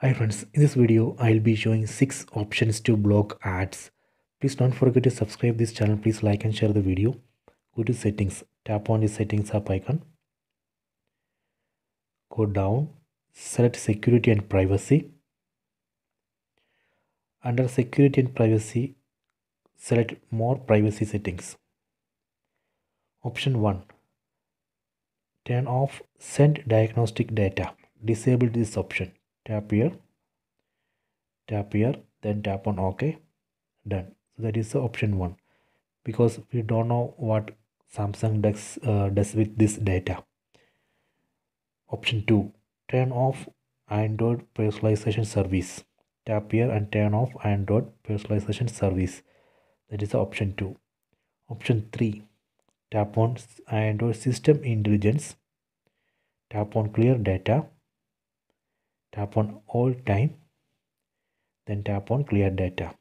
Hi friends, in this video I'll be showing 6 options to block ads. Please don't forget to subscribe this channel. Please like and share the video. Go to settings. Tap on the settings app icon. Go down. Select security and privacy. Under security and privacy, select more privacy settings. Option 1. Turn off send diagnostic data. Disable this option tap here. Tap here then tap on ok. Done. So that is the option one. Because we don't know what samsung does uh, does with this data. Option two turn off android personalization service. Tap here and turn off android personalization service. That is the option two. Option three tap on android system intelligence. Tap on clear data tap on all time then tap on clear data.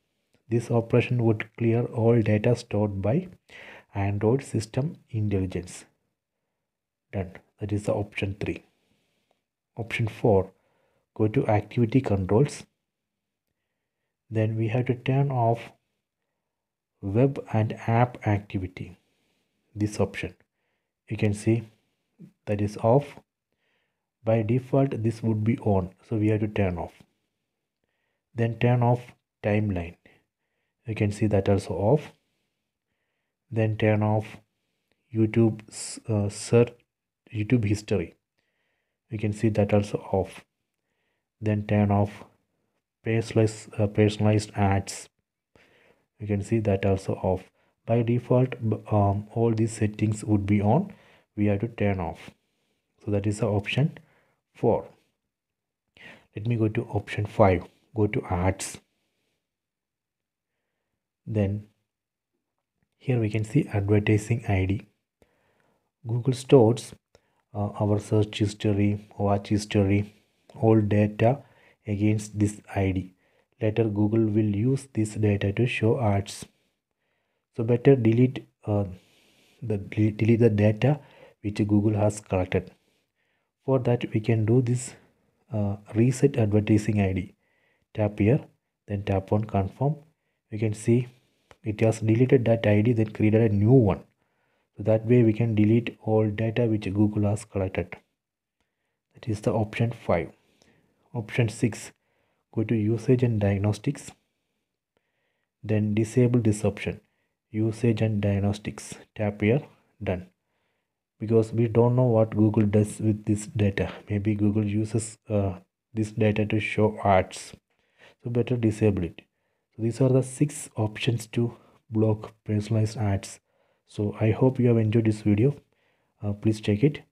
This operation would clear all data stored by android system intelligence. Done. That is the option 3 option 4 go to activity controls. Then we have to turn off web and app activity. This option. You can see that is off by default this would be on. So we have to turn off. Then turn off timeline. You can see that also off. Then turn off youtube uh, search youtube history. You can see that also off. Then turn off personalized uh, personalized ads. You can see that also off. By default um, all these settings would be on. We have to turn off. So that is the option 4 let me go to option 5 go to ads then here we can see advertising id google stores uh, our search history watch history all data against this id later google will use this data to show ads so better delete uh, the delete the data which google has collected for that we can do this uh, reset advertising id tap here then tap on confirm. You can see it has deleted that id then created a new one. So that way we can delete all data which google has collected. That is the option 5 option 6 go to usage and diagnostics. Then disable this option usage and diagnostics. Tap here done because we don't know what google does with this data. Maybe google uses uh, this data to show ads. So better disable it. So these are the six options to block personalized ads. So i hope you have enjoyed this video. Uh, please check it